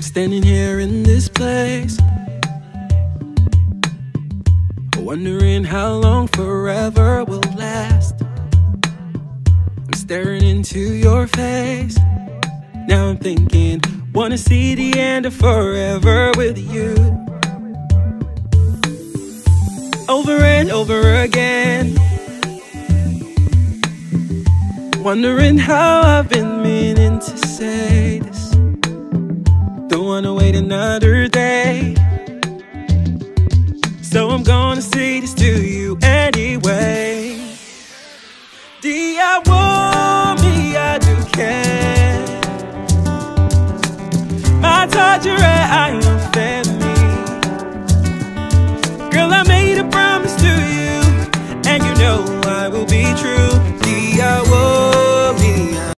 Standing here in this place, wondering how long forever will last. I'm staring into your face. Now I'm thinking, wanna see the end of forever with you. Over and over again. Wondering how I've been gonna wait another day. So I'm gonna say this to you anyway. DIY me, I do care. My torturer, I